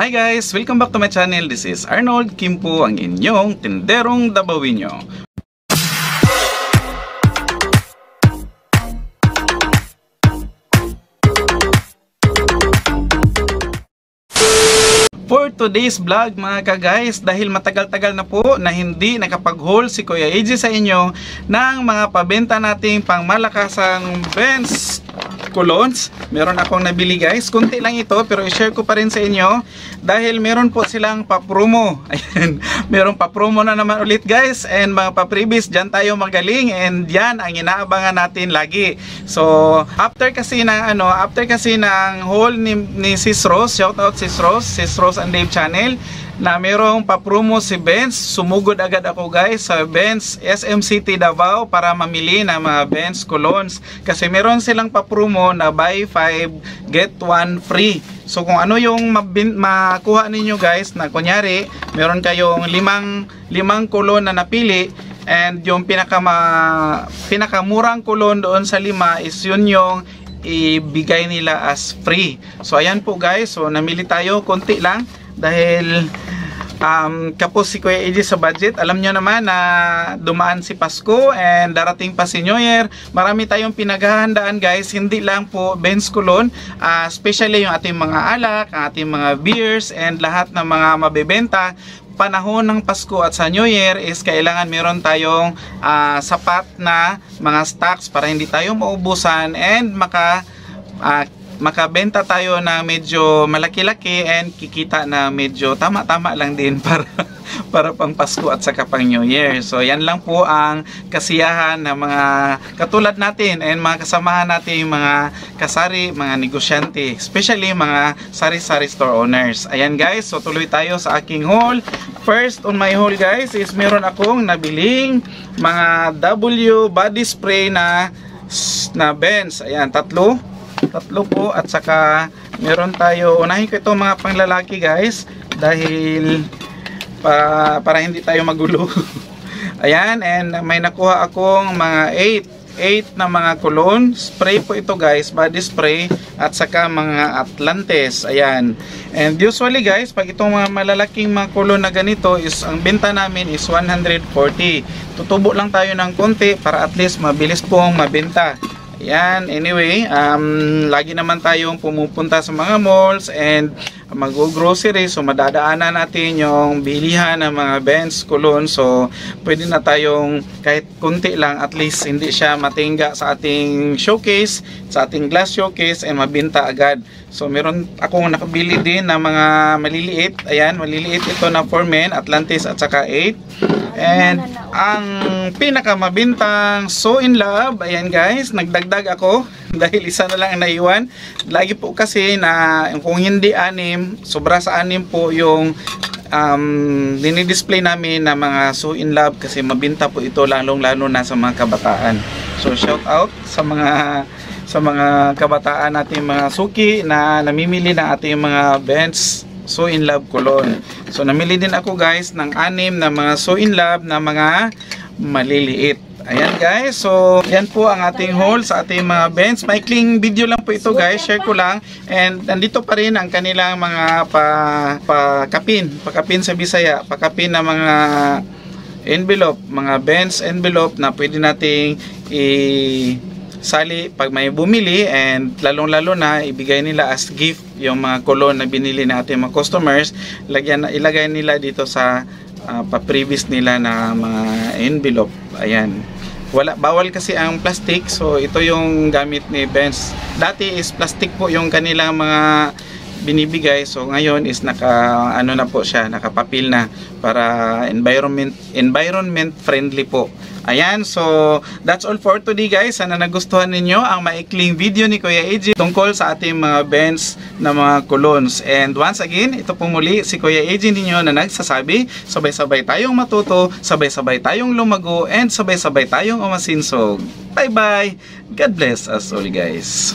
Hi guys! Welcome back to my channel. This is Arnold Kim po, ang inyong tinderong Dabawinyo. For today's vlog mga ka-guys, dahil matagal-tagal na po na hindi nakapag-haul si Kuya AJ sa inyo ng mga pabenta nating pangmalakasang Benz colognes. Meron akong nabili guys. Kunti lang ito pero i-share ko pa rin sa inyo dahil meron po silang pa-promo. Ayan, meron pa-promo na naman ulit guys and mga pa-previous dyan tayo magaling and yan ang inaabangan natin lagi. So, after kasi ng ano, after kasi ng haul ni, ni Sis Rose, shout out Sis Rose, Sis Rose and Dave channel na merong pa-promo si Benz. Sumugod agad ako guys sa Benz SM City Davao para mamili ng mga Benz colognes. Kasi meron silang pa-promo na buy 5, get 1 free. So kung ano yung makuha ninyo guys na kunyari meron kayong limang, limang kolon na napili and yung pinaka pinakamurang kolon doon sa lima is yun yung ibigay nila as free. So ayan po guys, so namili tayo konti lang dahil um, kapos si Kuya AJ sa budget. Alam nyo naman na dumaan si Pasko and darating pa si New Year. Marami tayong pinaghahandaan guys. Hindi lang po Benz Colon. Uh, especially yung ating mga alak, ating mga beers and lahat ng mga mabebenta panahon ng Pasko at sa New Year is kailangan meron tayong uh, sapat na mga stocks para hindi tayo maubusan and maka uh, makabenta tayo na medyo malaki-laki and kikita na medyo tama-tama lang din para para pang Pasko at saka pang New Year. So yan lang po ang kasiyahan ng mga katulad natin and mga kasamahan natin mga kasari, mga negosyante, especially mga sari-sari store owners. Ayan guys, so tuloy tayo sa aking haul. First on my haul guys is meron akong nabiling mga W body spray na na Benz. Ayan, tatlo tatlo po at saka meron tayo unahin ko ito mga panglalaki guys dahil pa, para hindi tayo magulo. Ayan and may nakuha akong mga 8 8 na mga cologne spray po ito guys body spray at saka mga Atlantes. Ayan. And usually guys pag itong mga malalaking mga cologne na ganito is ang benta namin is 140 tutubo lang tayo ng konti para at least mabilis pong mabenta yan, anyway, um, lagi naman tayong pumupunta sa mga malls and mag-grocery. So, madadaanan natin yung bilihan ng mga Benz, Cologne. So, pwede na tayong kahit kunti lang, at least hindi siya matingga sa ating showcase, sa ating glass showcase, and mabinta agad. So, meron akong nakabili din ng mga maliliit. Ayan, maliliit ito na 4 men, Atlantis at saka 8. And ang pinakamabintang So in Love, ayan guys, nagdagdag ako dahil isa na lang ang naiwan. Lagi po kasi na kung hindi anim, sobra sa anim po yung um, dinidisplay namin na mga So in Love kasi mabinta po ito lalong lalo na sa mga kabataan. So shout out sa mga sa mga kabataan nating mga suki na namimili ng ating mga Benz So in Love Cologne. So namili din ako guys ng anim na mga So in Love na mga maliliit. Ayan guys, so yan po ang ating haul sa ating mga bench. Maikling video lang po ito guys, share ko lang. And nandito pa rin ang kanilang mga pa, pakapin, pakapin sa Bisaya, pakapin na mga envelope, mga bench envelope na pwede nating i sali pag may bumili and lalong lalo na ibigay nila as gift yung mga kolon na binili natin mga customers lagyan ilagay nila dito sa uh, pa-previous nila na mga envelope. Ayan. Wala bawal kasi ang plastic. So ito yung gamit ni Benz. Dati is plastic po yung kanilang mga binibigay. So ngayon is naka ano na po siya nakapapil na para environment environment friendly po Ayan, so that's all for today guys. Sana nagustuhan ninyo ang maikling video ni Kuya AJ tungkol sa ating mga bands na mga colognes. And once again, ito po muli si Kuya AJ ninyo na nagsasabi, sabay-sabay tayong matuto, sabay-sabay tayong lumago, and sabay-sabay tayong umasinsog. Bye-bye! God bless us all guys.